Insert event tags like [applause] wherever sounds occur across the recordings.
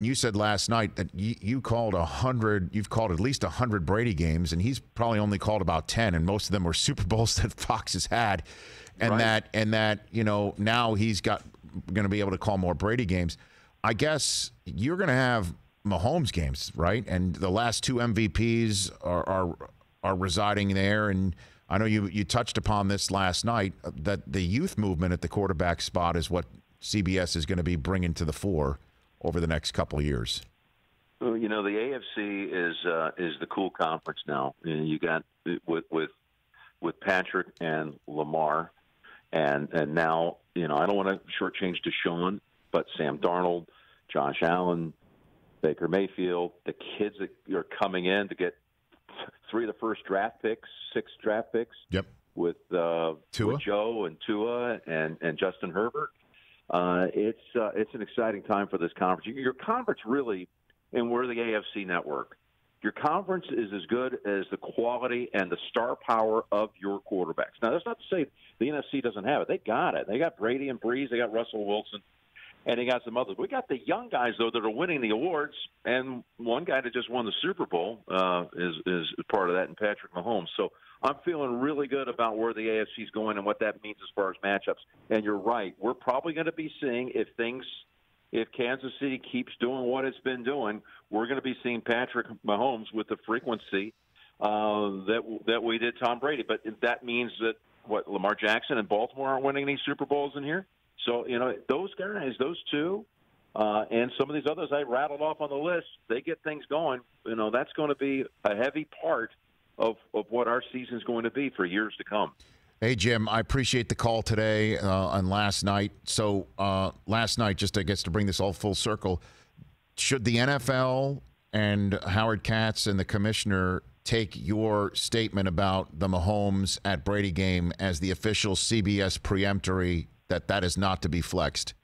you said last night that you, you called a hundred. You've called at least a hundred Brady games, and he's probably only called about ten, and most of them were [laughs] Super Bowls that Fox has had, and Right. that and that you know now he's got going to be able to call more Brady games. I guess you're going to have Mahomes games, right? And the last two MVPs are are, are residing there, and I know you you touched upon this last night uh, that the youth movement at the quarterback spot is what CBS is going to be bringing to the fore over the next couple of years. Well, you know, the AFC is uh, is the cool conference now. You, know, you got with with with Patrick and Lamar, and and now you know I don't want to shortchange Deshaun, but Sam Darnold, Josh Allen, Baker Mayfield, the kids that are coming in to get three of the first draft picks, six draft picks. Yep. With uh, with Joe and Tua and and Justin Herbert. Uh, it's uh, it's an exciting time for this conference. Your- conference really, and we're the AFC network. Your conference is as good as the quality and the star power of your quarterbacks. Now, that's not to say the NFC doesn't have it. They got it. They got Brady and Brees. They got Russell Wilson, and they got some others. We got the young guys though that are winning the awards, and one guy that just won the Super Bowl uh, is is part of that, and Patrick Mahomes. So I'm feeling really good about where the AFC is going and what that means as far as matchups. And you're right, we're probably going to be seeing if things, if Kansas City keeps doing what it's been doing, we're going to be seeing Patrick Mahomes with the frequency uh, that that we did Tom Brady. But that means that what Lamar Jackson and Baltimore aren't winning any Super Bowls in here. So you know those guys, those two. Uh, and some of these others I rattled off on the list, they get things going. You know, that's going to be a heavy part of, of what our season is going to be for years to come. Hey Jim, I appreciate the call today uh, and last night. So uh, last night, just I guess to bring this all full circle, should the NFL and Howard Katz and the commissioner take your statement about the Mahomes at Brady game as the official CBS preemptory that that is not to be flexed?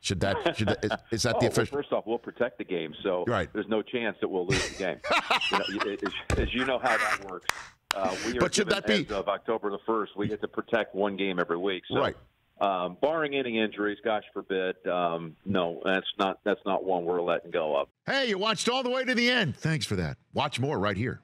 Should that [laughs] should that, is, is that oh, the well, official? first off, we'll protect the game, so Right. there's no chance that we'll lose the game. [laughs] you know, as, as you know how that works. Uh, we are But should that be- of October the first? We get to protect one game every week. So, Right. Um, barring any injuries, gosh forbid, um, no, that's not that's not one we're letting go of. Hey, you watched all the way to the end. Thanks for that. Watch more right here.